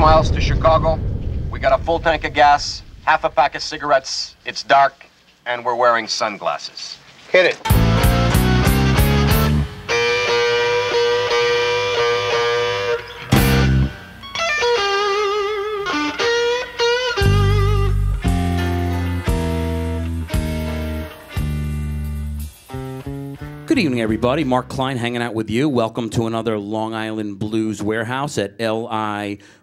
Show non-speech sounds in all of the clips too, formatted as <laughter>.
Miles to Chicago. We got a full tank of gas, half a pack of cigarettes. It's dark, and we're wearing sunglasses. Hit it. Good evening, everybody. Mark Klein hanging out with you. Welcome to another Long Island Blues warehouse at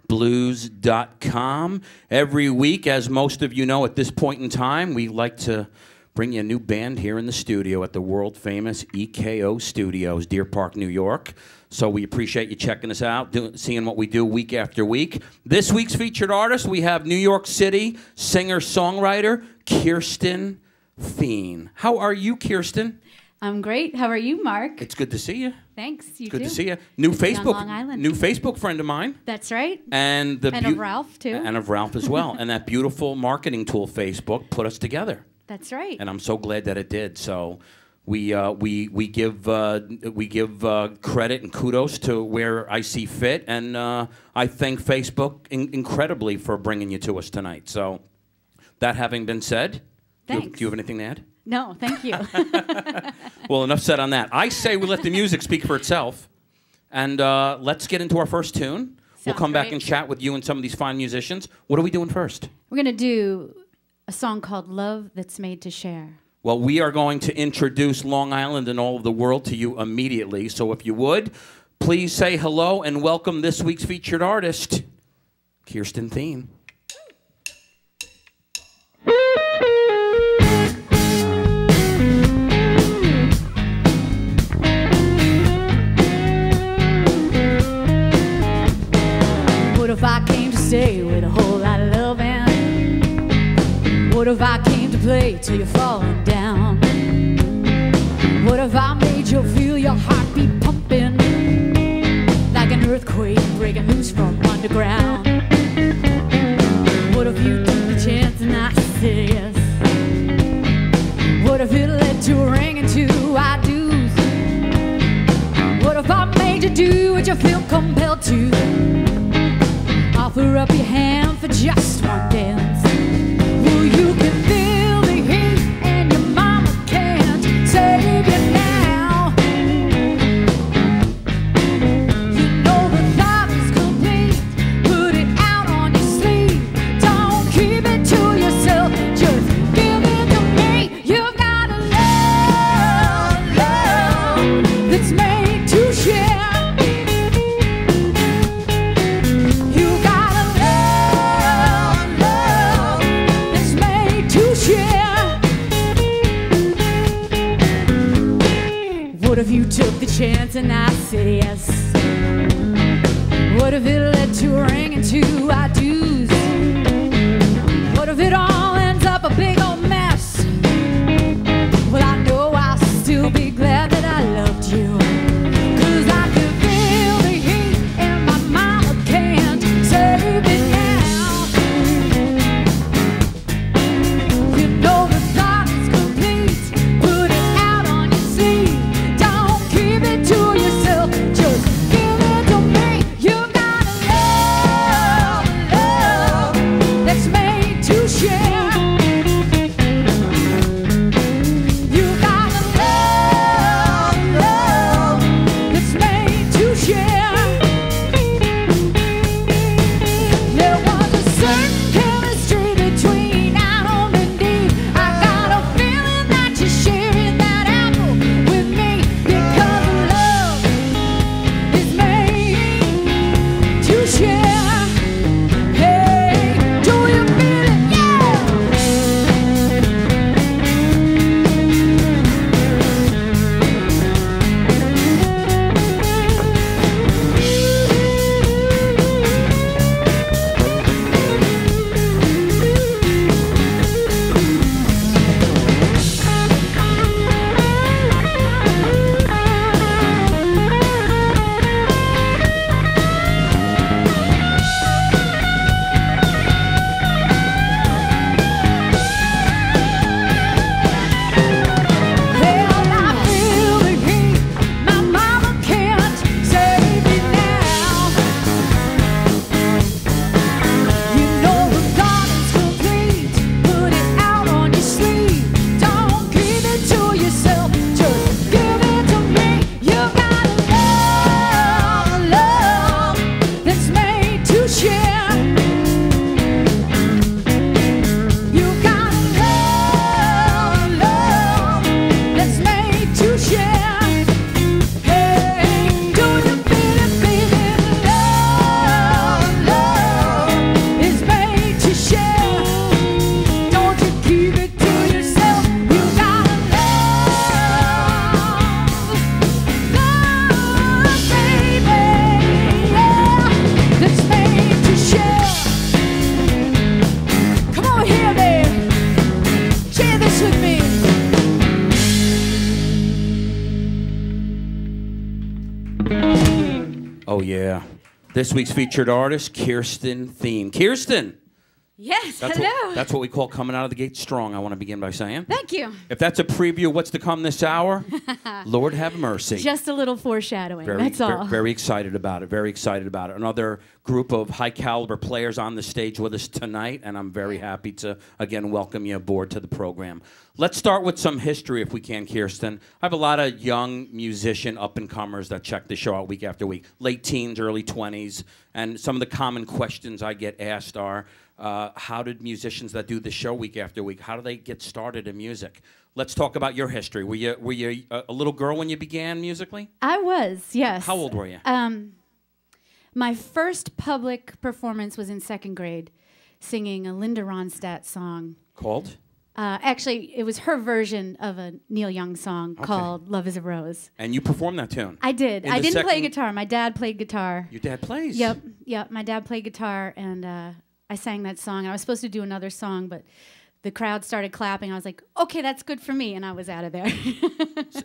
liblues.com. Every week, as most of you know at this point in time, we like to bring you a new band here in the studio at the world famous EKO Studios, Deer Park, New York. So we appreciate you checking us out, seeing what we do week after week. This week's featured artist, we have New York City singer songwriter Kirsten Thien. How are you, Kirsten? I'm great. How are you, Mark? It's good to see you. Thanks. You Good too. to see you. New on Facebook, Long Island. new Facebook friend of mine, That's right. and the And of Ralph, too. and of Ralph as well, and that beautiful marketing tool Facebook put us together, That's right. and I'm so glad that it did. So. We, uh, we, we give, uh, we give uh, credit and kudos to where I see fit, and uh, I thank Facebook in- incredibly for bringing you to us tonight. So, that having been said, do you- do you have anything to add? No, thank you. <laughs> Well, enough said on that. I say we let the music speak for itself. And uh, let's get into our first tune. we'll Sounds come back and chat with you and some of these fine musicians. What are we doing first? We're gonna do a song called "Love That's Made to Share." Well, we are going to introduce Long Island and all of the world to you immediately. So if you would, please say hello and welcome this week's featured artist, Kirsten Thien. Stay with a whole lot of loving? What if I came to play till you're falling down? What if I made you feel your heartbeat pumping like an earthquake breaking loose from underground? What if you took the chance and I said yes? What if it led to a ring and two I do's? What if I made you do what you feel compelled to? Offer up your hand for just one dance. Well, you and I said yes? What if it led to a ring and two I This week's featured artist, Kirsten Thien. Kirsten. Yes, That's hello. What, that's what we call coming out of the gate strong. I want to begin by saying. Thank you. If that's a preview of what's to come this hour, <laughs> Lord have mercy. Just a little foreshadowing. very, That's all. very excited about it. Very excited about it. Another group of high caliber players on the stage with us tonight, and I'm very happy to again welcome you aboard to the program. Let's start with some history, if we can, Kirsten. I have a lot of young musician up and comers that check the show out week after week, late teens, early 20s, and some of the common questions I get asked are. Uh, how did musicians that do the show week after week? How do they get started in music? Let's talk about your history. Were you were you a, a little girl when you began musically? I was, yes. How old were you? Um, my first public performance was in second grade, singing a Linda Ronstadt song. Called? Uh, actually, it was her version of a Neil Young song called "Love Is a Rose." And you performed that tune. I did. In I didn't play guitar. My dad played guitar. Your dad plays. Yep, yep. My dad played guitar, and uh, I sang that song. I was supposed to do another song, but the crowd started clapping. I was like, "Okay, that's good for me," and I was out of there.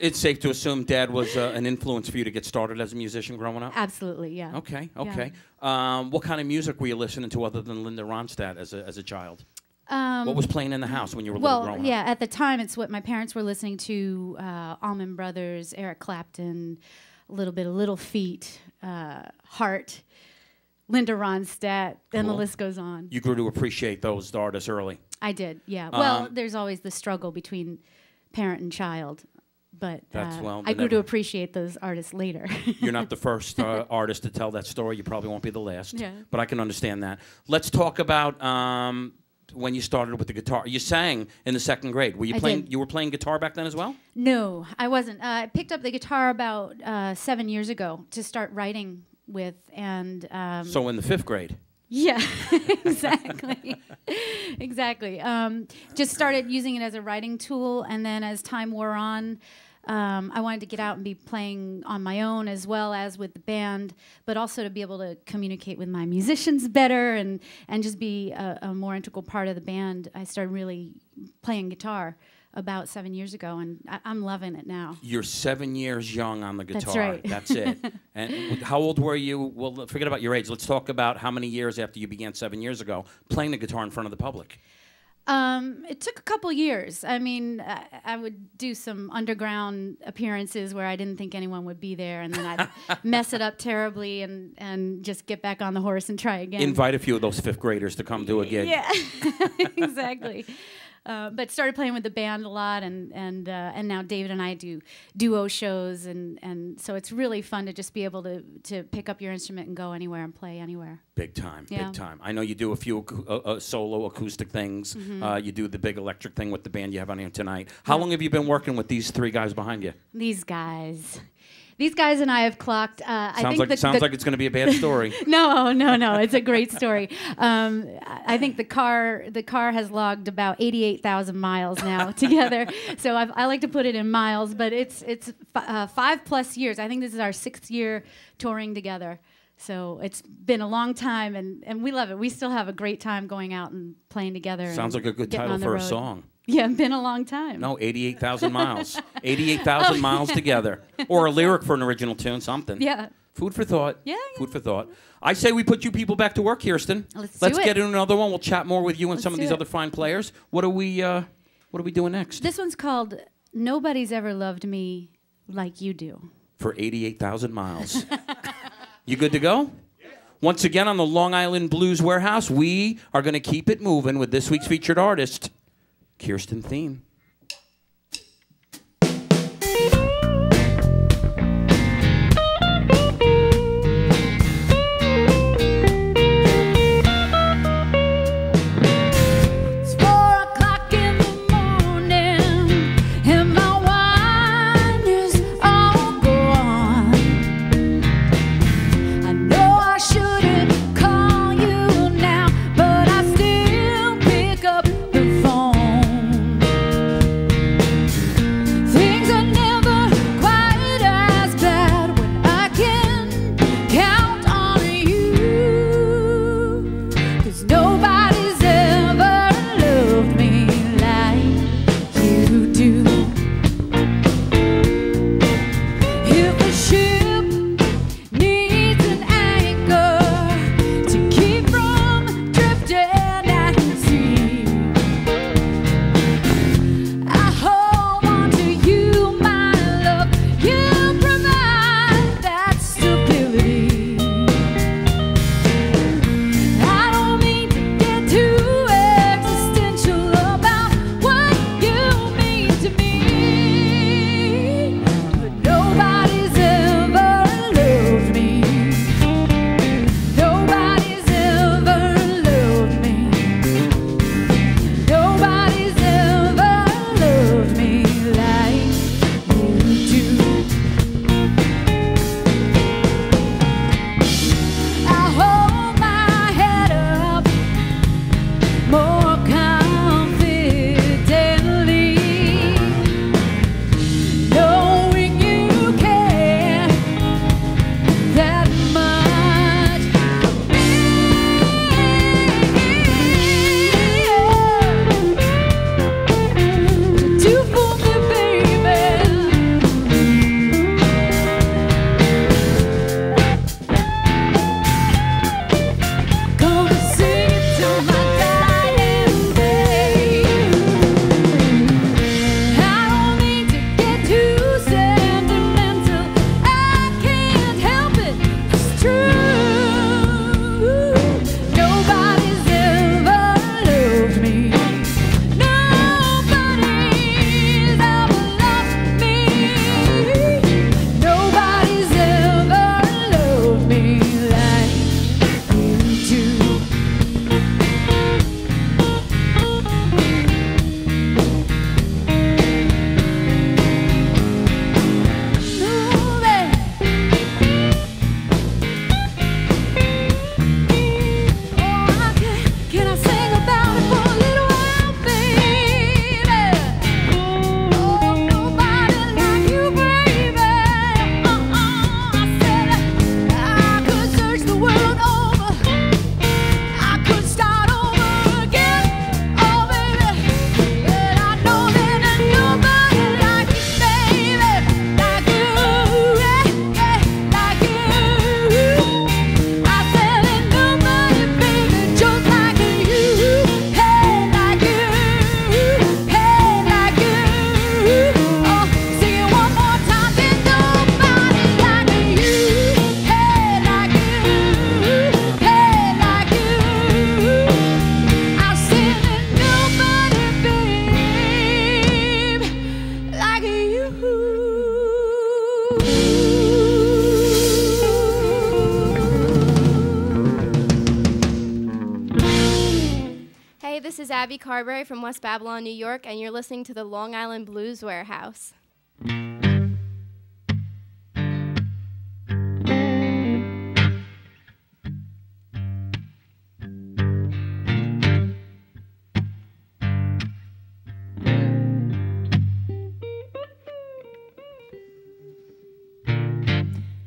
It's safe to assume dad was uh, an influence for you to get started as a musician growing up. Absolutely, yeah. Okay, okay. Um, what kind of music were you listening to other than Linda Ronstadt as a, as a child? Um, What was playing in the house when you were little well, yeah. up? At the time, it's what my parents were listening to: uh, Allman Brothers, Eric Clapton, a little bit of Little Feat, uh, Heart, Linda Ronstadt, and the list goes on. You grew to appreciate those artists early. I did, yeah. Well, Um, there's always the struggle between parent and child, but uh, well, I grew to appreciate those artists later. <laughs> You're not the first uh, artist to tell that story. You probably won't be the last. Yeah. But I can understand that. Let's talk about um, when you started with the guitar. You sang in the second grade. Were you I playing? did. You were playing guitar back then as well. no, I wasn't. Uh, I picked up the guitar about uh, seven years ago to start writing with, and um, So in the fifth grade. Yeah, <laughs> exactly. <laughs> exactly. Um, just started using it as a writing tool, and then as time wore on, um, I wanted to get out and be playing on my own as well as with the band, but also to be able to communicate with my musicians better and, and just be a, a more integral part of the band. I started really playing guitar about seven years ago, and I, I'm loving it now. You're seven years young on the guitar. That's right. That's it. <laughs> and how old were you? Well, forget about your age. Let's talk about how many years after you began seven years ago playing the guitar in front of the public. Um, it took a couple years. I mean, I, I would do some underground appearances where I didn't think anyone would be there, and then I'd <laughs> mess it up terribly and, and just get back on the horse and try again. Invite a few of those fifth graders to come do a gig. Yeah, <laughs> exactly. Uh, but started playing with the band a lot, and and uh, and now David and I do duo shows, and and so it's really fun to just be able to to pick up your instrument and go anywhere and play anywhere. Big time, Yeah. big time. I know you do a few uh, uh, solo acoustic things. Mm-hmm. Uh, you do the big electric thing with the band you have on here tonight. How long have you been working with these three guys behind you? These guys, these guys and I have clocked. Uh, I Sounds like the, sounds the- like it's going to be a bad story. <laughs> No, no, no. It's a great story. Um, I think the car the car has logged about eighty eight thousand miles now <laughs> together. So I've, I like to put it in miles, but it's it's uh, five plus years. I think this is our sixth year touring together. So it's been a long time, and, and we love it. We still have a great time going out and playing together. Sounds like a good title for a song. <laughs> Yeah, been a long time. No, 88,000 miles. <laughs> 88,000 miles together. Or a lyric for an original tune, something. Yeah. Food for thought. Yeah, yeah. Food for thought. I say we put you people back to work, Kirsten. Let's Let's do get it. into another one. We'll chat more with you and Let's some of these it. other fine players. What are we uh, what are we doing next? This one's called "Nobody's Ever Loved Me Like You Do." For 88,000 miles. <laughs> you good to go? Once again on the Long Island Blues Warehouse, we are going to keep it moving with this week's featured artist, Kirsten Thien. Babylon, New York, and you're listening to the Long Island Blues Warehouse.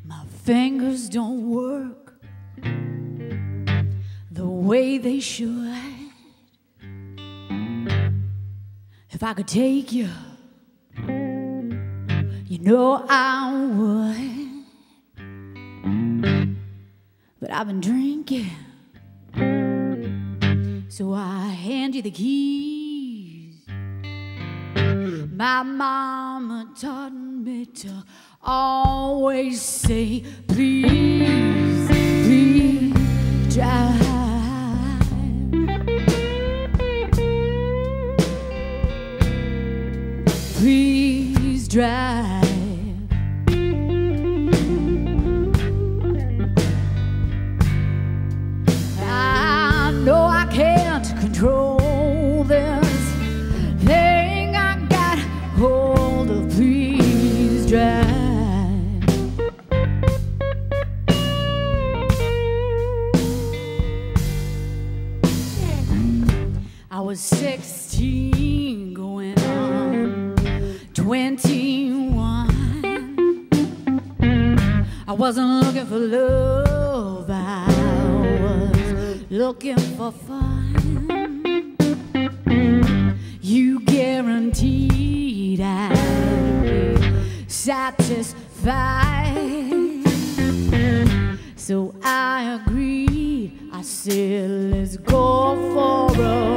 My fingers don't work the way they should. I could take you, you know I would. But I've been drinking, so I hand you the keys. My mama taught me to always say, please, please drive. Drive. I know I can't control this thing I got hold of. Please drive. I was 16 wasn't looking for love, I was looking for fun. You guaranteed I'd be satisfied. So I agreed. I said, let's go for a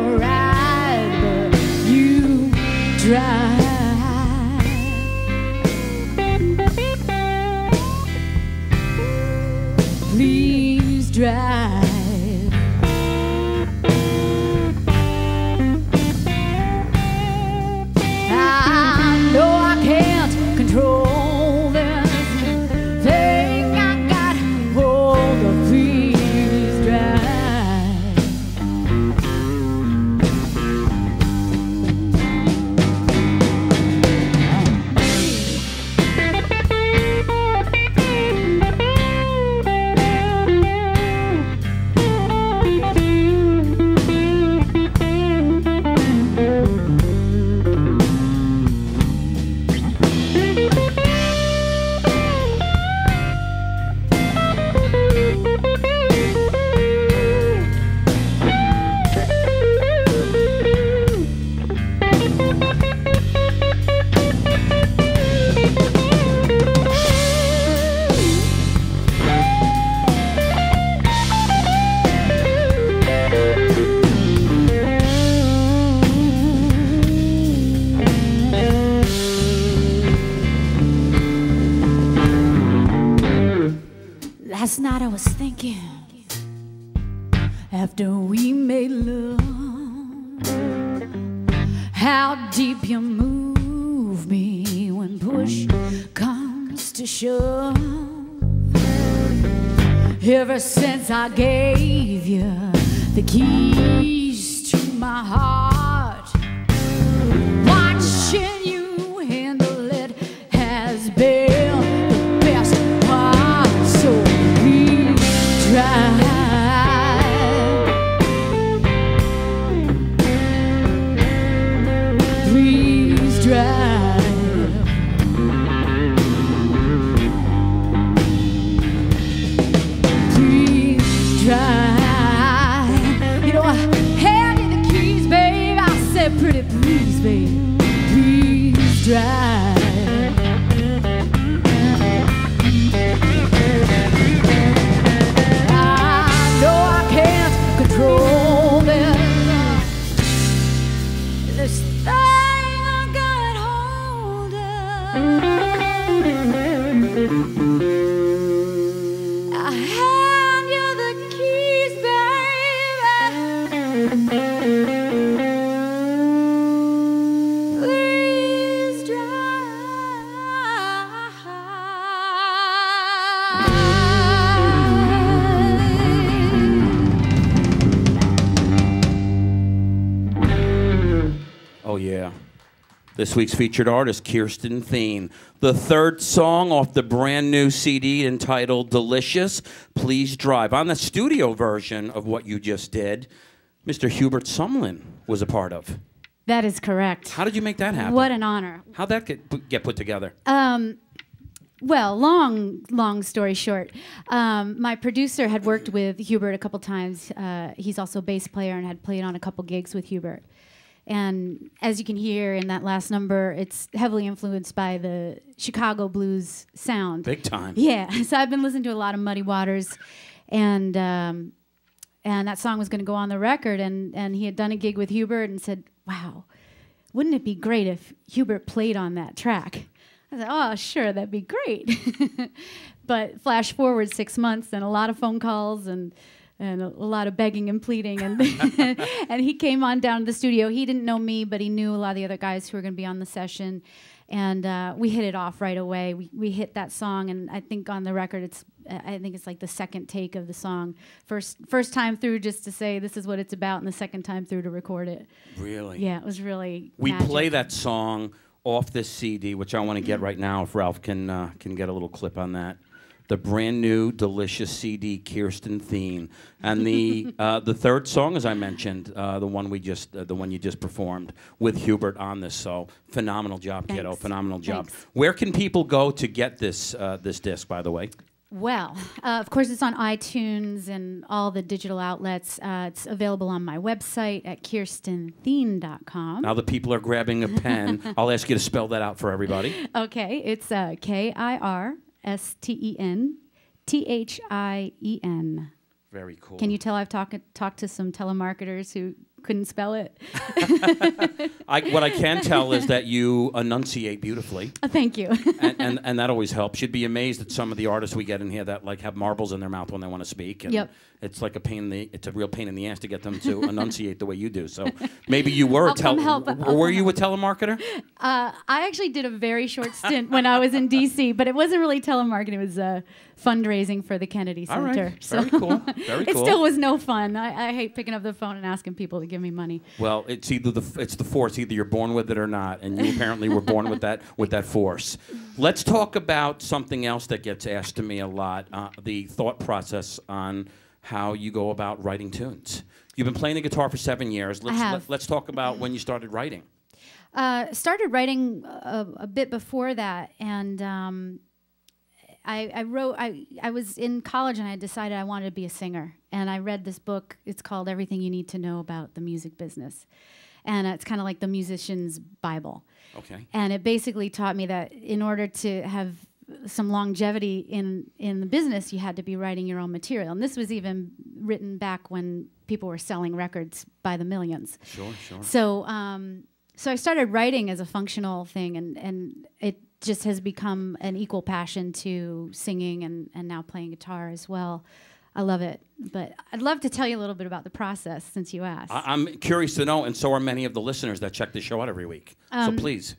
since This week's featured artist, Kirsten Thien. The third song off the brand new CD entitled Delicious, Please Drive. On the studio version of what you just did, Mr. Hubert Sumlin was a part of. That is correct. How did you make that happen? What an honor. How'd that get, get put together? Um, well, long, long story short, um, my producer had worked with Hubert a couple times. Uh, he's also a bass player and had played on a couple gigs with Hubert. And as you can hear in that last number, it's heavily influenced by the Chicago blues sound. Big time. Yeah, <laughs> so I've been listening to a lot of Muddy Waters, and um, and that song was going to go on the record, and and he had done a gig with Hubert and said, "Wow, wouldn't it be great if Hubert played on that track?" I said, "Oh, sure, that'd be great." <laughs> but flash forward six months and a lot of phone calls and and a, a lot of begging and pleading and <laughs> and he came on down to the studio. He didn't know me, but he knew a lot of the other guys who were going to be on the session, and uh, we hit it off right away. We we hit that song, and I think on the record it's I think it's like the second take of the song. First first time through just to say this is what it's about, and the second time through to record it. Really? Yeah, it was really. We magic. play that song off this CD, which I want to get right now. If Ralph can uh, can get a little clip on that, the brand new delicious CD, Kirsten Thien, and the <laughs> uh, the third song, as I mentioned, uh, the one we just uh, the one you just performed with Hubert on this. So phenomenal job, kiddo! Phenomenal job. Thanks. Where can people go to get this uh, this disc? By the way, Well, uh, of course, it's on iTunes and all the digital outlets. Uh, it's available on my website at kirstenthien.com. now the people are grabbing a pen. <laughs> I'll ask you to spell that out for everybody. Okay, it's uh, K I R S T E N T H I E N. Very cool. Can you tell I've talked talked to some telemarketers who couldn't spell it? <laughs> I, what I can tell is that you enunciate beautifully. Uh, Thank you. and, and, <laughs> and that always helps. You'd be amazed at some of the artists we get in here that like have marbles in their mouth when they want to speak. And Yep. It's like a pain in the it's a real pain in the ass to get them to <laughs> enunciate the way you do. So maybe you were I'll a tele help. I'll were you a telemarketer? Uh, I actually did a very short stint when I was in DC, but it wasn't really telemarketing. It was uh, fundraising for the Kennedy Center. All right. Center. Very cool. Very <laughs> cool. it cool. still was no fun. I, I hate picking up the phone and asking people to give me money. Well, it's either the f- it's the force. Either you're born with it or not, and you apparently were born with that with that force. Let's talk about something else that gets asked to me a lot: uh, the thought process on how you go about writing tunes. You've been playing the guitar for seven years. Let's have. Let, us talk <clears throat> about when you started writing. Uh, started writing a, a bit before that, and um, I, I wrote. I, I was in college, and I decided I wanted to be a singer. And I read this book. It's called Everything You Need to Know About the Music Business, and it's kind of like the musician's Bible. Okay. and it basically taught me that in order to have some longevity in in the business you had to be writing your own material and this was even written back when people were selling records by the millions Sure, sure. so um, so I started writing as a functional thing and and it just has become an equal passion to singing and and now playing guitar as well I love it but I'd love to tell you a little bit about the process since you asked I- I'm curious to know, and so are many of the listeners that check the show out every week. Um, so please.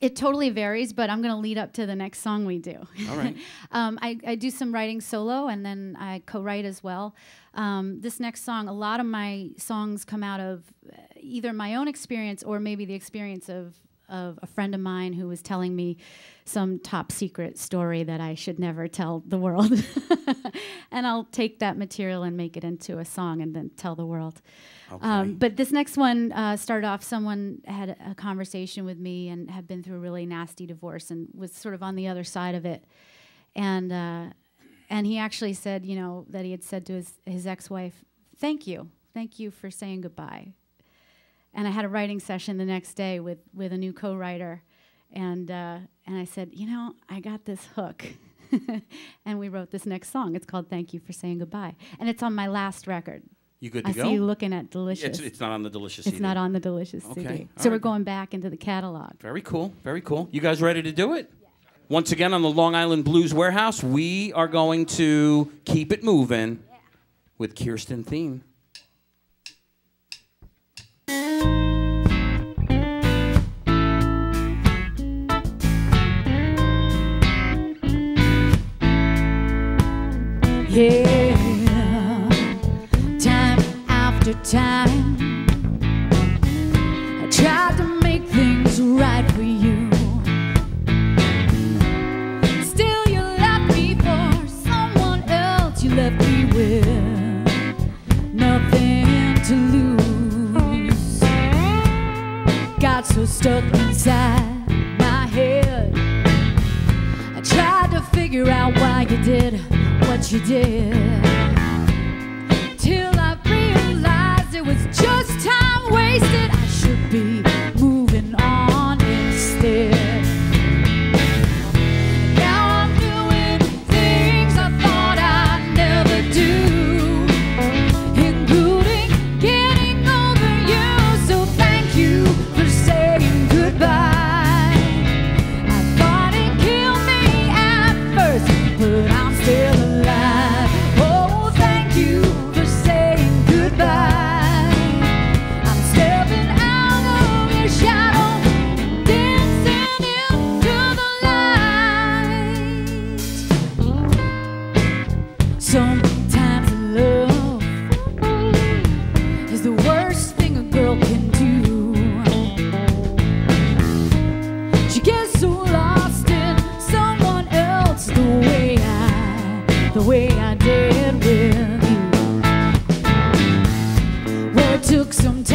It totally varies, but I'm going to lead up to the next song we do. All right. <laughs> um, I, I do some writing solo and then I co write as well. Um, this next song, a lot of my songs come out of uh, either my own experience or maybe the experience of, of a friend of mine who was telling me some top secret story that I should never tell the world. <laughs> and I'll take that material and make it into a song and then tell the world. Okay. Um, but this next one uh, started off. Someone had a conversation with me and had been through a really nasty divorce and was sort of on the other side of it. And uh, and he actually said, you know, that he had said to his his ex wife, "Thank you, thank you for saying goodbye." And I had a writing session the next day with with a new co-writer, and uh, and I said, you know, I got this hook. <laughs> and we wrote this next song. It's called "Thank You for Saying Goodbye," and it's on my last record. you good to I go? see you looking at Delicious. it's, it's not on the delicious. It's CD. not on the Delicious Okay, CD. So we're going back into the catalog. Very cool. Very cool. You guys ready to do it? Once again on the Long Island Blues Warehouse, we are going to keep it moving with Kirsten Thien. Yeah, time after time. I tried to make things right for you. Still, you left me for someone else. You left me with nothing to lose. Got so stuck inside. figure out why you did what you did. Till I realized it was just time wasted. I should be. Took some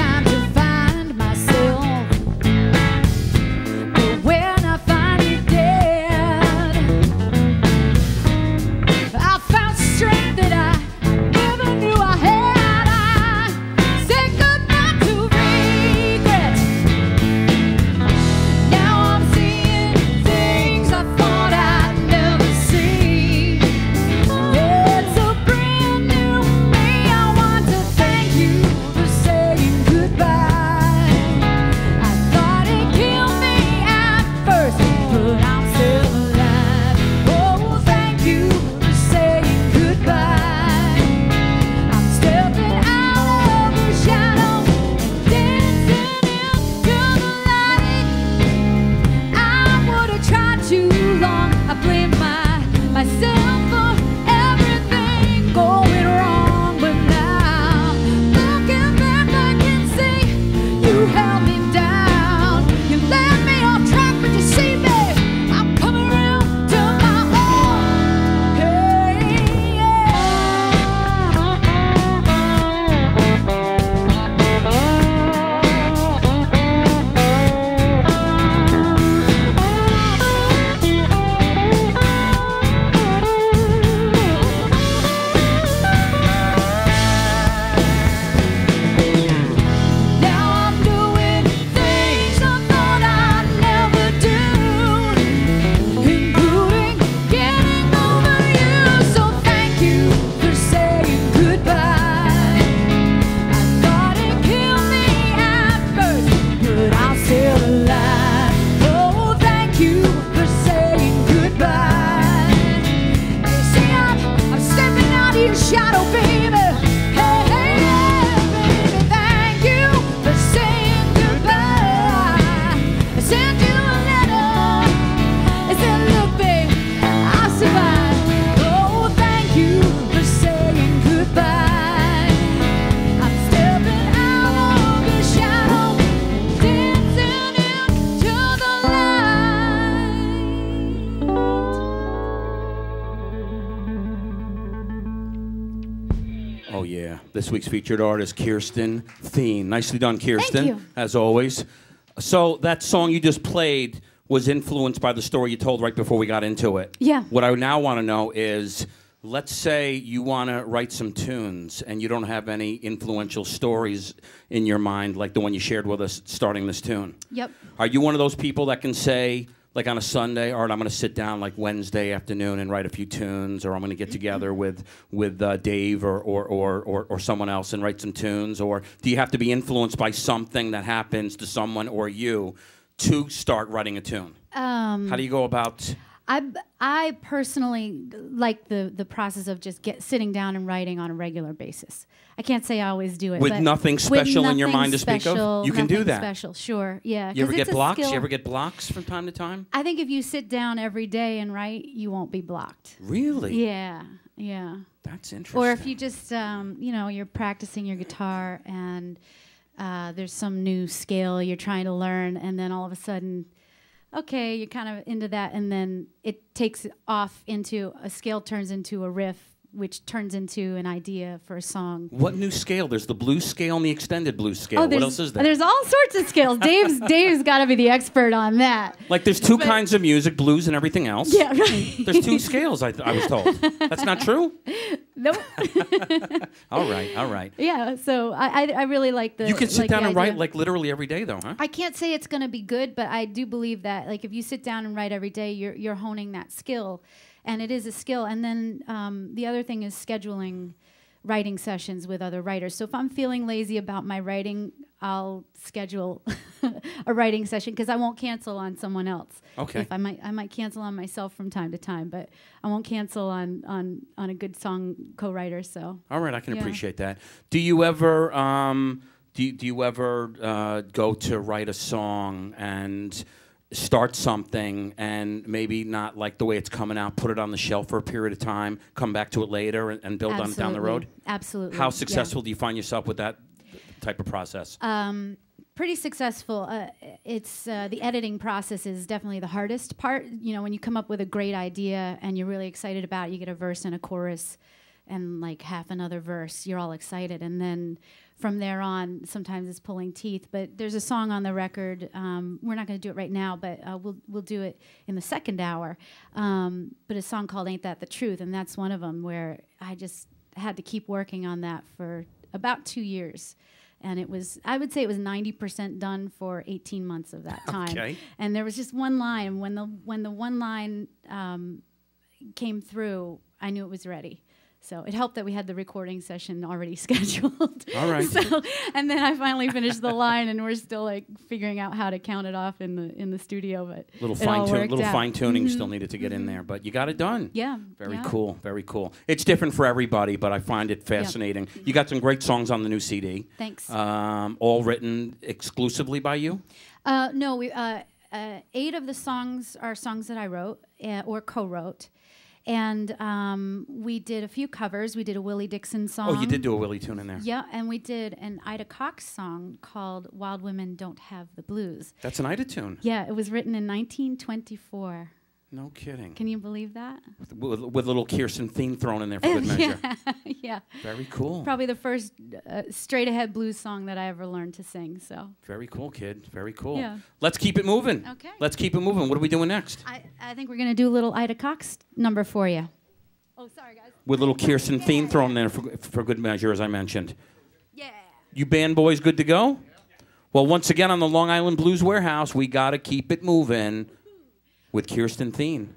week's featured artist Kirsten Thien. Nicely done, Kirsten. you. As always. So that song you just played was influenced by the story you told right before we got into it. Yeah. What I now want to know is, let's say you want to write some tunes and you don't have any influential stories in your mind like the one you shared with us starting this tune. Yep. Are you one of those people that can say, like on a Sunday, all right, I'm going to sit down like Wednesday afternoon and write a few tunes, or I'm going to get together with with uh, Dave or or, or or or someone else and write some tunes, or do you have to be influenced by something that happens to someone or you to start writing a tune? Um, How do you go about? I, I personally like the, the process of just get sitting down and writing on a regular basis. I can't say I always do it With nothing with special in your nothing mind to speak of? special- You can do that. Special, sure, yeah. You ever get blocks? You ever get blocks from time to time? I think if you sit down every day and write, you won't be blocked. Really? Yeah, yeah. That's interesting. Or if you just, um, you know, you're practicing your guitar and uh, there's some new scale you're trying to learn, and then all of a sudden, okay, you're kind of into that, and then it takes off into a scale turns into a riff which turns into an idea for a song. What new scale? There's the blues scale and the extended blues scale. Oh, what there's, else is there? There's all sorts of scales. Dave's <laughs> Dave's got to be the expert on that. Like there's two kinds of music, blues and everything else. Yeah, right. There's two scales. I, I was told. That's not true. <laughs> Nope. <laughs> All right, all right. yeah. So I, I I really like the. You can sit like down and write like literally every day, though, huh? I can't say it's going to be good, but I do believe that like if you sit down and write every day, you're you're honing that skill, and it is a skill. And then um, the other thing is scheduling writing sessions with other writers. So if I'm feeling lazy about my writing, I'll schedule <laughs> a writing session because I won't cancel on someone else. Okay. If I might I might cancel on myself from time to time, but I won't cancel on on on a good song co-writer. So All right, I can Yeah. appreciate that. Do you ever um, do you, do you ever uh, go to write a song and start something and maybe not like the way it's coming out, put it on the shelf for a period of time, come back to it later and, and build on it down the road? Absolutely. How yeah. successful do you find yourself with that type of process? Um, pretty successful. Uh, it's uh, the editing process is definitely the hardest part. You know, when you come up with a great idea and you're really excited about it, you get a verse and a chorus and like half another verse. You're all excited, and then from there on, sometimes it's pulling teeth. But there's a song on the record. Um, we're not going to do it right now, but uh, we'll we'll do it in the second hour. Um, but a song called "Ain't That the Truth," and that's one of them where I just had to keep working on that for about two years and it was i would say it was 90% done for 18 months of that time Okay. and there was just one line when the when the one line um, came through i knew it was ready so it helped that we had the recording session already <laughs> scheduled All right. so and then i finally finished the line and we're still like figuring out how to count it off in the in the studio but little fine tune, little out. fine tuning Mhm. still needed to get in there, but you got it done. yeah Very yeah. cool, very cool. It's different for everybody, but I find it fascinating. You got some great songs on the new CD. Thanks. Um, all written exclusively by you. Uh, no, we uh, uh, eight of the songs are songs that I wrote uh, or co-wrote, and um, we did a few covers. We did a Willie Dixon song. Oh, you did do a Willie tune in there. Yeah, and we did an Ida Cox song called "Wild Women Don't Have the Blues." That's an Ida tune. Yeah, it was written in 1924. No kidding. Can you believe that? with, with a little Kirsten Thien thrown in there for good <laughs> measure. yeah, <laughs> yeah. Very cool. Probably the first uh, straight ahead blues song that I ever learned to sing. So Very cool, kid. Very cool. Yeah. Let's keep it moving. Okay. Let's keep it moving. What are we doing next? I, I think we're gonna do a little Ida Cox number for you. Oh, sorry guys. With a little Kirsten Thien thrown in there for, for good measure, as I mentioned. Yeah. You band boys good to go? Well, once again on the Long Island Blues Warehouse, we got to keep it moving with Kirsten Thien.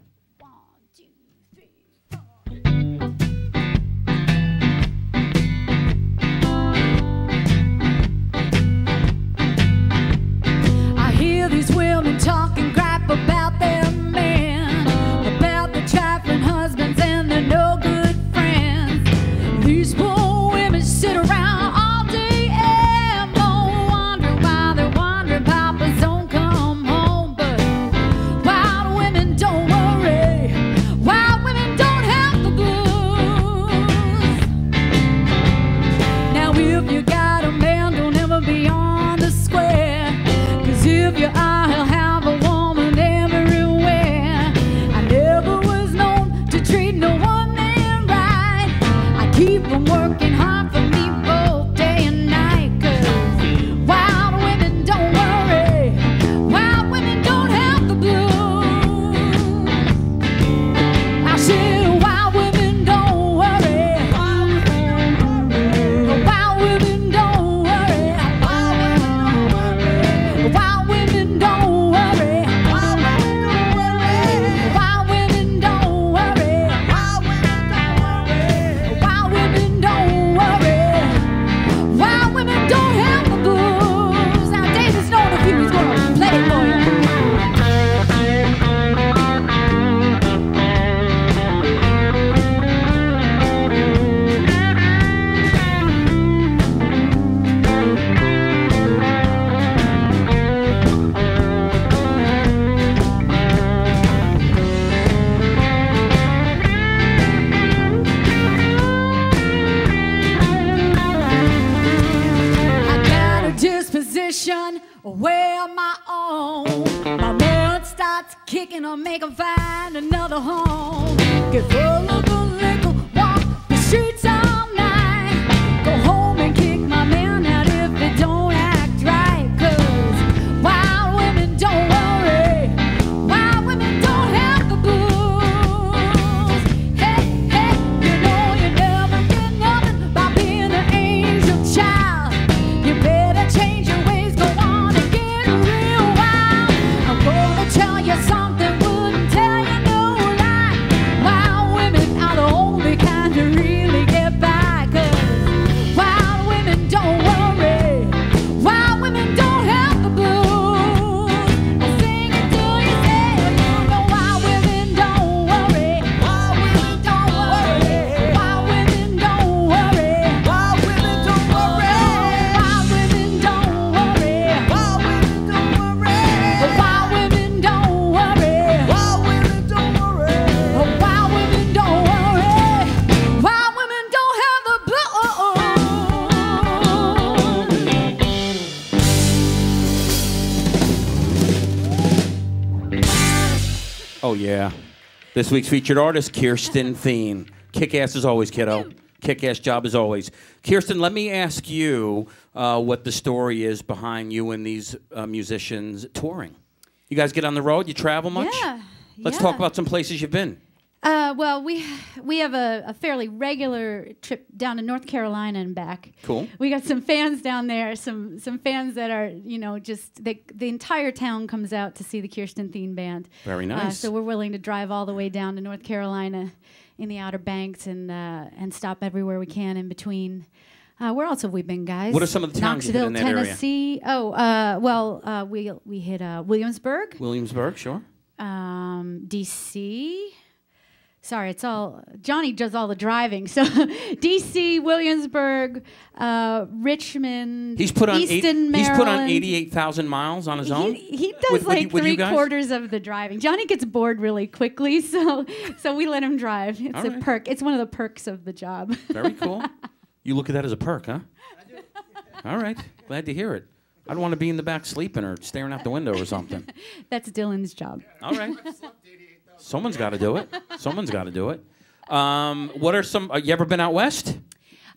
This week's featured artist, Kirsten Thien. Kick ass as always, kiddo. Kick ass job as always. Kirsten, let me ask you uh, what the story is behind you and these uh, musicians touring. You guys get on the road? You travel much? Yeah, Let's yeah. talk about some places you've been. Uh, well, we we have a, a fairly regular trip down to North Carolina and back. Cool. We got some fans down there. Some some fans that are you know just they, the entire town comes out to see the Kirsten Thien band. Very Uh, nice. so we're willing to drive all the way down to North Carolina, in the Outer Banks, and uh, and stop everywhere we can in between. Uh, where else have we been, guys? What are some of the towns Knoxville, in that area? Tennessee. Oh, uh, well, uh, we we hit uh, Williamsburg, Williamsburg, sure. um, D.C. Sorry, it's all Johnny does all the driving. So <laughs> D.C., Williamsburg, uh, Richmond, He's put on Easton, eight, Maryland. he's put on eighty-eight thousand miles on his own. He, he does With- with like with you three quarters of the driving. Johnny gets bored really quickly, <laughs> so so we let him drive. It's All a right. perk. It's one of the perks of the job. <laughs> Very cool. You look at that as a perk, huh? All right. Glad to hear it. I don't want to be in the back sleeping or staring out the window or something. That's Dylan's job. All right. Someone's got to do it. Someone's got to do it. Um, what are some? Uh, you ever been out west?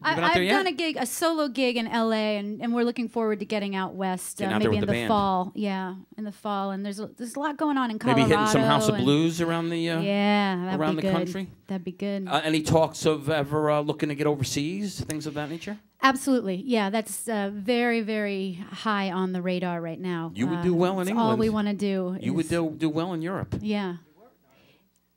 I, been out I've there yet? done a gig, a solo gig in LA, and, and we're looking forward to getting out west, Getting uh, out maybe in the the, fall. Yeah, in the fall, and there's a, there's a lot going on in Colorado. Maybe hitting some House of Blues around the. Uh, Yeah, that'd around the good. country? That'd be good. uh, any talks of ever uh, looking to get overseas, things of that nature? Absolutely, yeah. That's uh, very, very high on the radar right now. You would Uh, do well in England. All we want to do. You would do do well in Europe. Yeah.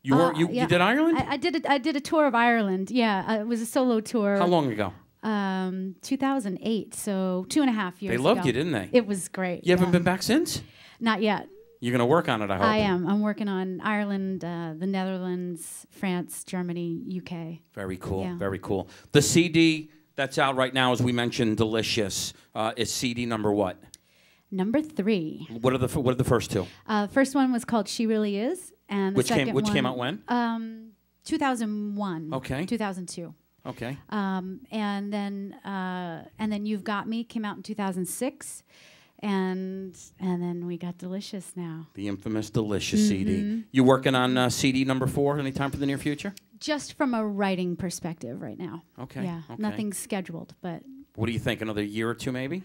You were Uh, you, yeah. you did Ireland? I, I did. A, I did a tour of Ireland. Yeah, uh, it was a solo tour. How long ago? Um, 2008. So two and a half years. They loved ago. you, didn't they? It was great. you haven't been back since. Not yet. You're gonna work on it, I hope. I am. I'm working on Ireland, uh, the Netherlands, France, Germany, UK. Very cool. Yeah. Very cool. The CD that's out right now, as we mentioned, delicious. Uh, is CD number what? Number three. What are the f- what are the first two? Uh, first one was called "She Really Is," and Which came- which one, came out when? Um, 2001. Okay. 2002. Okay. Um, and then uh, and then "You've Got Me" came out in 2006, and and then we got "Delicious" now. The infamous delicious Mm-hmm. CD. You working on uh, CD number four anytime for the near future? Just from a writing perspective, right now. Okay, Yeah, okay. nothing's scheduled, but What do you think? Another year or two, maybe?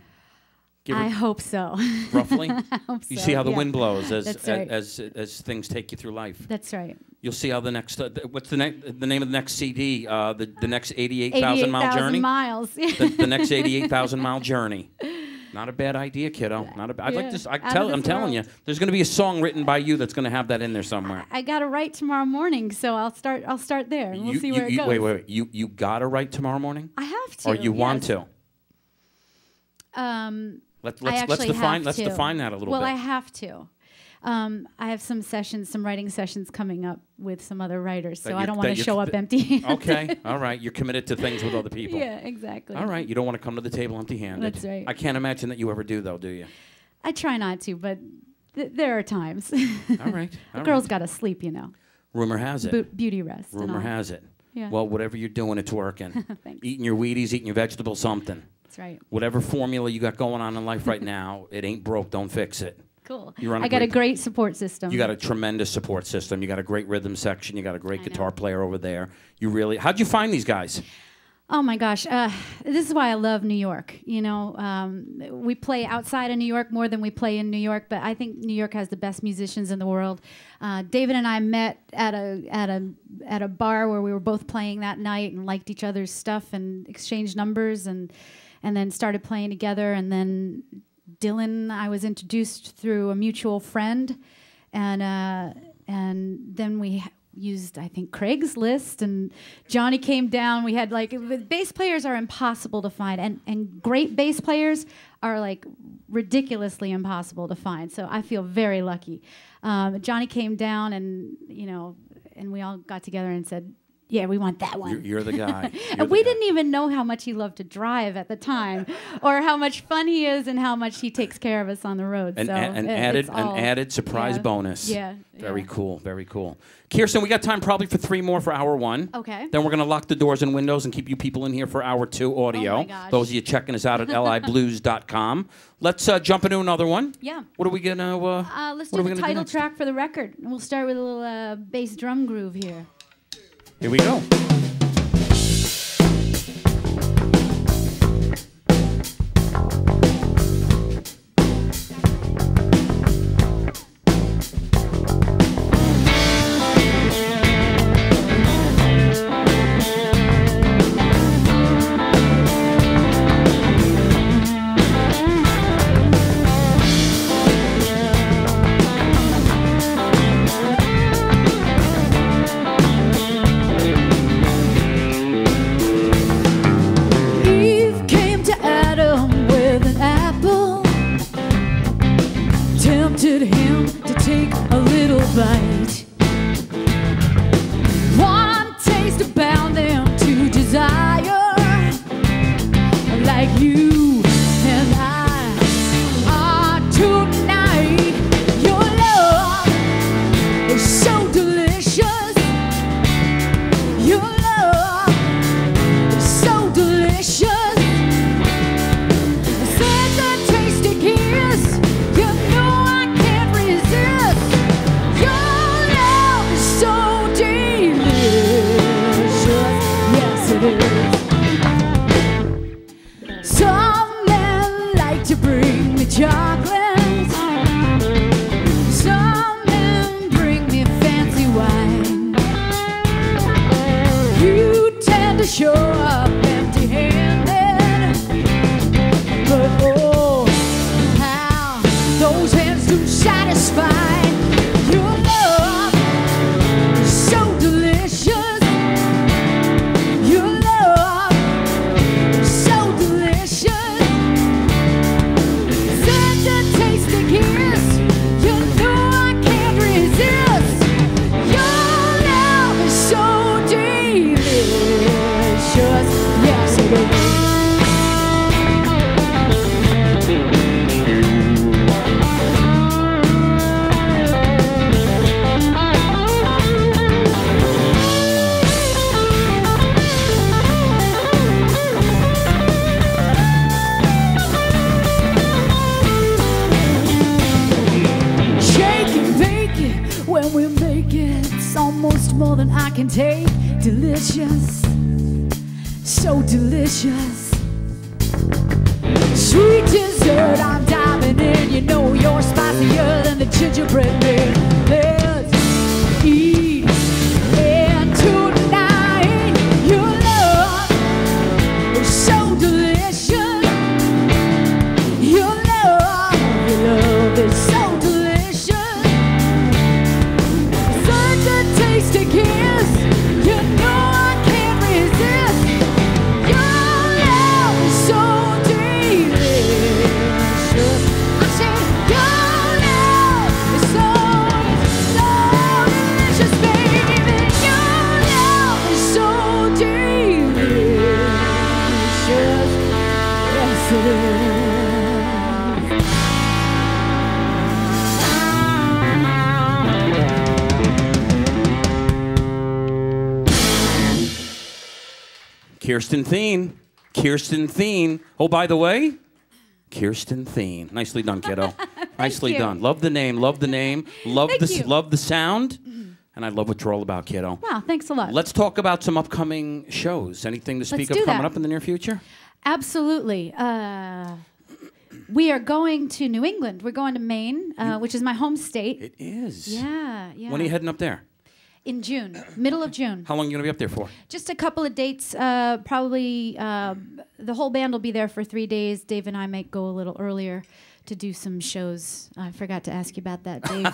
Give I hope so. roughly. <laughs> I hope You so, see how the yeah. wind blows as That's as, as as things take you through life. That's right. You'll see how the next uh, what's the next the name of the next CD? Uh, the the next eighty-eight thousand mile 88,000 journey. miles. the, the next 88,000 mile journey. Not a bad idea, kiddo. Not a ba- I'd like Yeah, to. s- I tell. I'm telling you, there's going to be a song written by you that's going to have that in there somewhere. I got to write tomorrow morning, so I'll start. I'll start there. and We'll you, see you- where it goes. Wait, wait, wait. You you got to write tomorrow morning, I have to. or you want to? Um, Let, let's let's define let's define that a little well, bit. Well, I have to. Um, I have some sessions, some writing sessions coming up with some other writers, so I don't want to show up empty. okay, <laughs> all right. You're committed to things with other people. yeah, exactly. All right. You don't want to come to the table empty-handed. That's right. I can't imagine that you ever do, though, do you? I try not to, but th- there are times. All right. A <laughs> all girl's right. got to sleep, you know. Rumor has it. Beauty rest. Rumor has it. Yeah. Well, whatever you're doing, it's working. <laughs> Eating your Wheaties, eating your vegetables, something. That's right. Whatever formula you got going on in life right <laughs> now, it ain't broke. Don't fix it. Cool. You run a I got a great- support system. You got a tremendous support system. You got a great rhythm section. You got a great I know. guitar player over there. You really. How'd you find these guys? Oh my gosh, uh, this is why I love New York. You know, um, we play outside of New York more than we play in New York, but I think New York has the best musicians in the world. Uh, David and I met at a at a at a bar where we were both playing that night and liked each other's stuff and exchanged numbers and and then started playing together. And then Dylan, I was introduced through a mutual friend, and uh, and then we used I think Craigslist and Johnny came down. We had like bass players are impossible to find, and and great bass players are like ridiculously impossible to find. So I feel very lucky. Um, Johnny came down, and you know, and we all got together and said. Yeah, we want that one. You're, you're the guy. <laughs> You're And the we guy. didn't even know how much he loved to drive at the time, <laughs> or how much fun he is, and how much he takes care of us on the road. An, so a- an it- added all- an added surprise yeah. bonus. Yeah. Very yeah. cool. Very cool. Kirsten, we got time probably for three more for hour one. Okay. Then we're gonna lock the doors and windows and keep you people in here for hour two audio. Oh my gosh. Those of you checking us out at liblues.com. <laughs> Let's uh, jump into another one. Yeah. What are we gonna? Uh, Uh, let's do we the title next? track for the record. And we'll start with a little uh, bass drum groove here. Here we go. Kirsten Thien. Kirsten Thien. Oh, by the way, Kirsten Thien. Nicely done, kiddo. <laughs> Nicely you. done. Love the name. Love the name. Love Thank the you. love the sound. And I love what you're all about, kiddo. Wow, thanks a lot. Let's talk about some upcoming shows. Anything to speak Let's of coming that. up in the near future? Absolutely. Uh, we are going to New England. We're going to Maine, uh, which is my home state. It is. yeah, yeah. When are you heading up there? In June, middle of June. How long are you going to be up there for? Just a couple of dates. Uh, probably uh, the whole band will be there for three days. Dave and I might go a little earlier to do some shows. I forgot to ask you about that, Dave.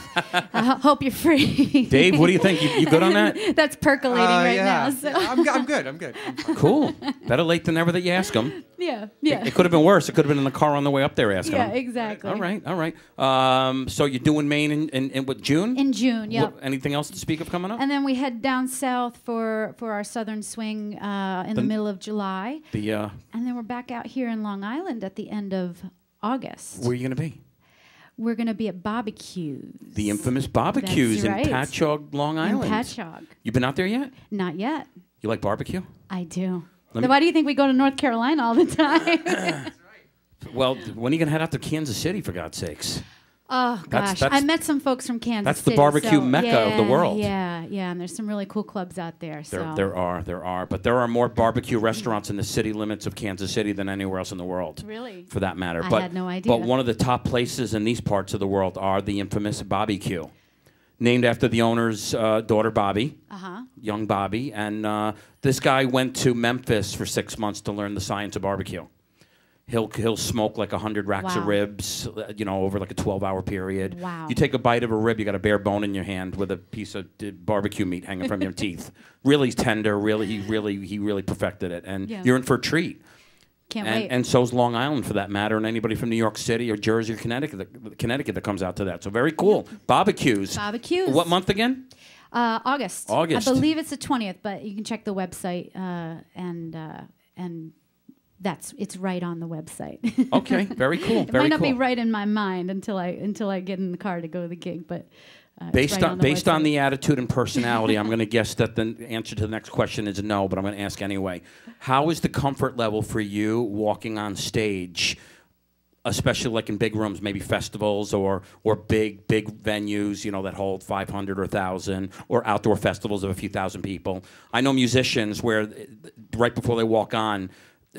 I ho- hope you're free. <laughs> Dave, what do you think? You, you good on that? <laughs> That's percolating Uh, right yeah. now. So. Yeah, I'm, g- I'm good. I'm good. I'm. Cool. Better late than never that you ask him. yeah, <laughs> yeah. It could have been worse. It could have been in the car on the way up there asking yeah, him. exactly. All right, all right. Um, so you're doing Maine in, in, in what, June? In June, yeah. Anything else to speak of coming up? And then we head down south for, for our southern swing uh, in the, The- middle of July. the uh, And then we're back out here in Long Island at the end of August. where are you going to be? We're going to be at Bobbique's. The infamous Bobbique's right. in Patchogue, Long Island. in. Patchogue. You been out there yet? Not yet. You like barbecue? I do. Then why do you think we go to North Carolina all the <laughs> time? Well, when are you going to head out to Kansas City, for God's sakes? Oh gosh, that's- I met some folks from Kansas. that's the City, barbecue so- mecca of the world. Yeah, yeah, and there's some really cool clubs out there. There, So there are, there are, but there are more barbecue restaurants in the city limits of Kansas City than anywhere else in the world. Really? For that matter. I but, had no idea. But one of the top places in these parts of the world are the infamous Bobbique, named after the owner's uh, daughter, Bobby. Uh huh. young Bobby, and uh, this guy went to Memphis for six months to learn the science of barbecue. He'll he'll smoke like hundred racks of ribs, uh, you know, over like a twelve-hour period. Wow. You take a bite of a rib, you got a bare bone in your hand with a piece of uh, barbecue meat hanging from your <laughs> teeth. Really tender. Really, he really he really perfected it, and Yeah. you're in for a treat. Can't And, wait. and so's Long Island for that matter, and anybody from New York City or Jersey or Connecticut, that, Connecticut that comes out to that. So very cool. Bobbique's. Bobbique's. What month again? Uh, August. August. I believe it's the twentieth, but you can check the website uh, and uh, and that's it's right on the website. <laughs> Okay, very cool. it very might not cool. be right in my mind until I until I get in the car to go to the gig, but uh, Based right on, the based on the attitude and personality, I'm going <laughs> to guess that the answer to the next question is no, but I'm going to ask anyway. How is the comfort level for you walking on stage, especially like in big rooms, maybe festivals or or big big venues, you know, that hold 500 or 1,000, or outdoor festivals of a few thousand people? I know musicians where uh, right before they walk on,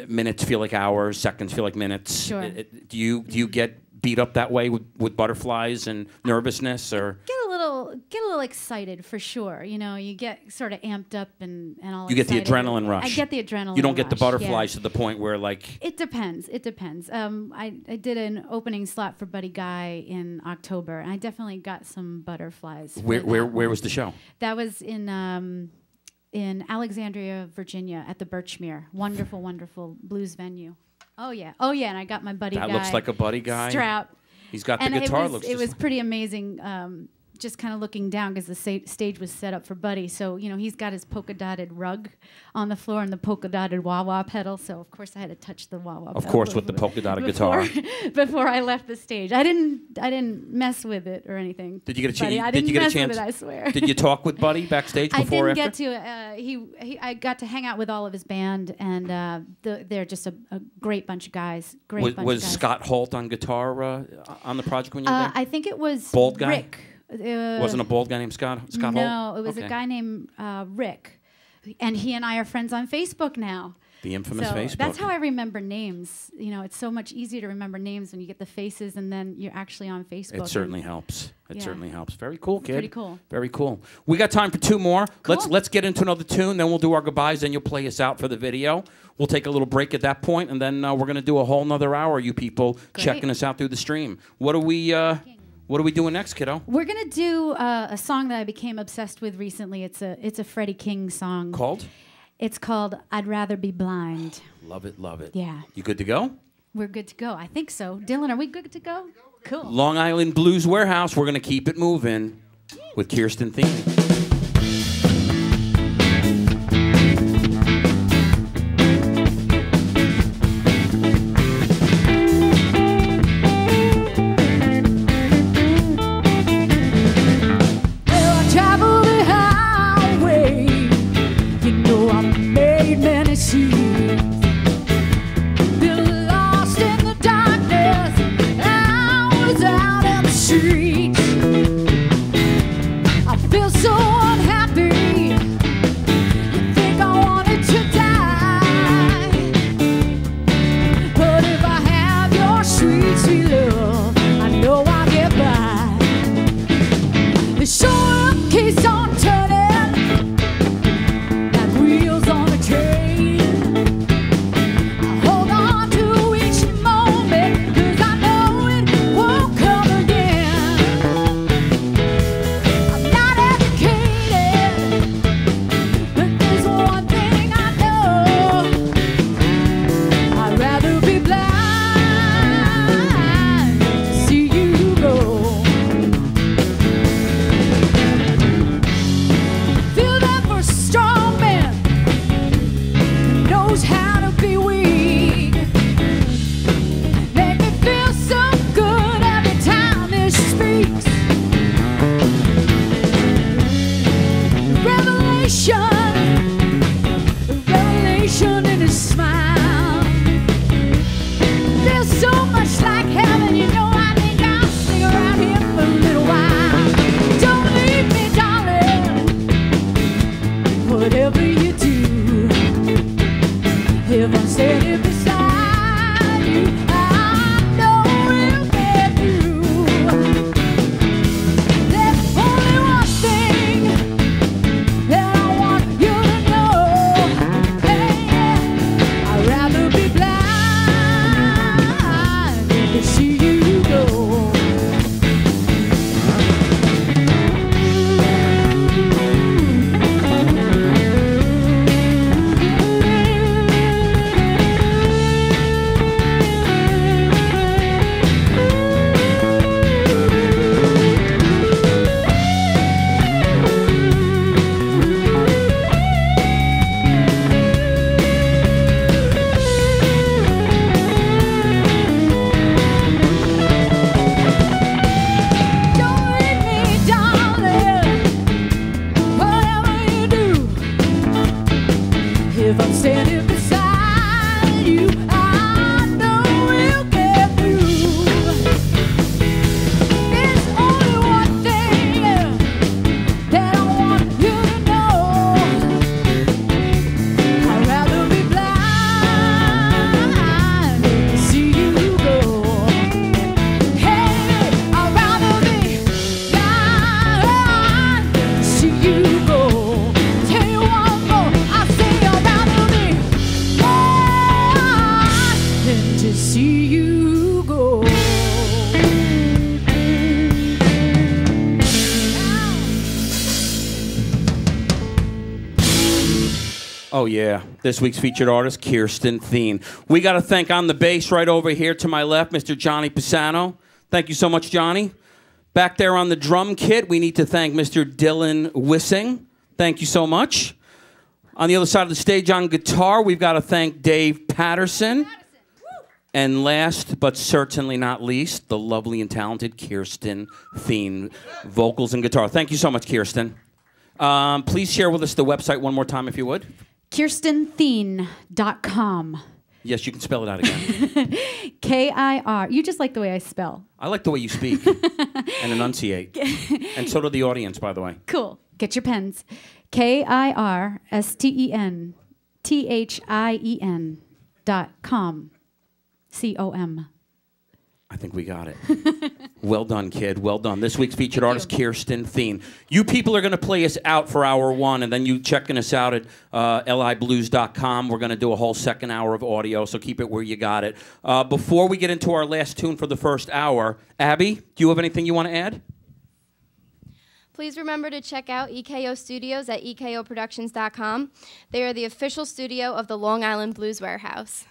minutes feel like hours, seconds feel like minutes. Sure. It- it- do you do you get beat up that way with, with butterflies and nervousness or? get a little get a little excited for sure. You know, you get sort of amped up and and all. You get the adrenaline rush. I get the adrenaline. You don't get the rush, yeah. butterflies to the point where like It depends. It depends. Um, I, I did an opening slot for Buddy Guy in October, and I definitely got some butterflies. where where where was the show? That was in um, in Alexandria, Virginia, at the Birchmere. Wonderful, wonderful blues venue. Oh yeah, oh yeah, and I got my buddy That guy. looks like a buddy guy. Strap. He's got the and guitar. it was, looks it was pretty amazing. Um, just kind of looking down because the sa- stage was set up for Buddy. So you know he's got his polka dotted rug on the floor and the polka dotted wah wah pedal. So of course I had to touch the wah wah. Of course, with the polka dotted before, guitar. <laughs> before I left the stage, I didn't I didn't mess with it or anything. Did you get a chance? I Did didn't you get a mess chance? with it. I swear. Did you talk with Buddy backstage <laughs> before I didn't after? get to. Uh, he, he, I got to hang out with all of his band, and uh, the, they're just a, a great bunch of guys. Great was bunch was of guys. Scott Holt on guitar uh, on the project when you were Uh, there? I think it was Bald guy? Rick. Uh, Wasn't a bald guy named Scott Scott no, Holt? it was Okay. a guy named uh, Rick, and he and I are friends on Facebook now. The infamous so Facebook. that's how I remember names. You know, it's so much easier to remember names when you get the faces, and then you're actually on Facebook. It certainly helps. It Yeah. certainly helps. Very cool, kid. pretty cool. Very cool. We got time for two more. Let's let's get into another tune. Then we'll do our goodbyes. Then you'll play us out for the video. We'll take a little break at that point, and then uh, we're gonna do a whole nother hour. You people Great. checking us out through the stream. What are we? Uh, what are we doing next, kiddo? We're gonna do uh, a song that I became obsessed with recently. It's a it's a Freddie King song. Called? It's called "I'd Rather Be Blind." <sighs> Love it, love it. Yeah. You good to go? We're good to go. I think so. Dylan, are we good to go? Cool. Long Island Blues Warehouse. We're gonna keep it moving with Kirsten Thien. Oh, This week's featured artist, Kirsten Thien. We got to thank on the bass right over here to my left, Mr. Johnny Pisano. Thank you so much, Johnny. Back there on the drum kit, we need to thank Mr. Dylan Wissing. Thank you so much. On the other side of the stage on guitar, we've got to thank Dave Patterson. And last but certainly not least, the lovely and talented Kirsten Thien, vocals and guitar. Thank you so much, Kirsten. Um, please share with us the website one more time, if you would. KirstenThien.com. Yes, you can spell it out again. <laughs> K I R. You just like the way I spell. I like the way you speak <laughs> and enunciate. <laughs> and so do the audience, by the way. Cool. Get your pens. K I R S T E N T H I E N dot com. C O M. I think we got it. <laughs> well done, kid. Well done. This week's featured artist, Kirsten Thien. You people are going to play us out for hour one, and then you checking us out at uh, liblues.com. We're going to do a whole second hour of audio, so keep it where you got it. Uh, before we get into our last tune for the first hour, Abby, do you have anything you want to add? Please remember to check out EKO Studios at ekoproductions.com. They are the official studio of the Long Island Blues Warehouse.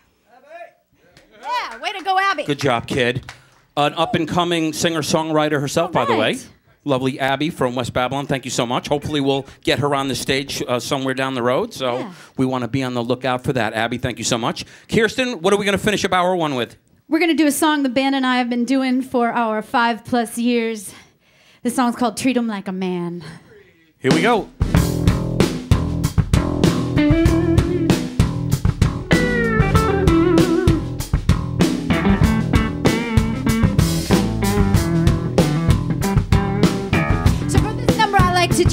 Yeah, way to go, Abby. Good job, kid. An up and coming singer songwriter herself, by the way. right. Lovely Abby from West Babylon. Thank you so much. Hopefully, we'll get her on the stage uh, somewhere down the road. So Yeah. we want to be on the lookout for that. Abby, thank you so much. Kirsten, what are we going to finish up hour one with? We're going to do a song the band and I have been doing for our five plus years. This song's called Treat 'em Like a Man. Here we go.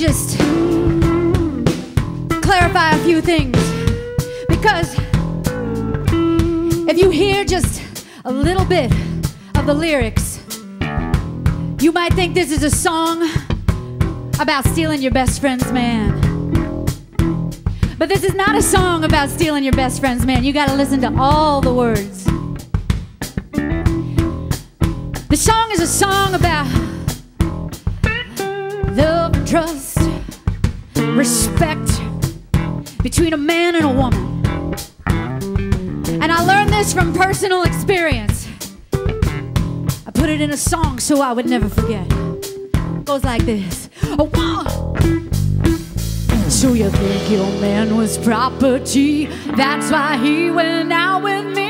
Just clarify a few things. Because if you hear just a little bit of the lyrics, you might think this is a song about stealing your best friend's man. But this is not a song about stealing your best friend's man. You gotta listen to all the words. The song is a song about trust, respect between a man and a woman. And I learned this from personal experience. I put it in a song so I would never forget. It goes like this. One. So you think your man was property? That's why he went out with me.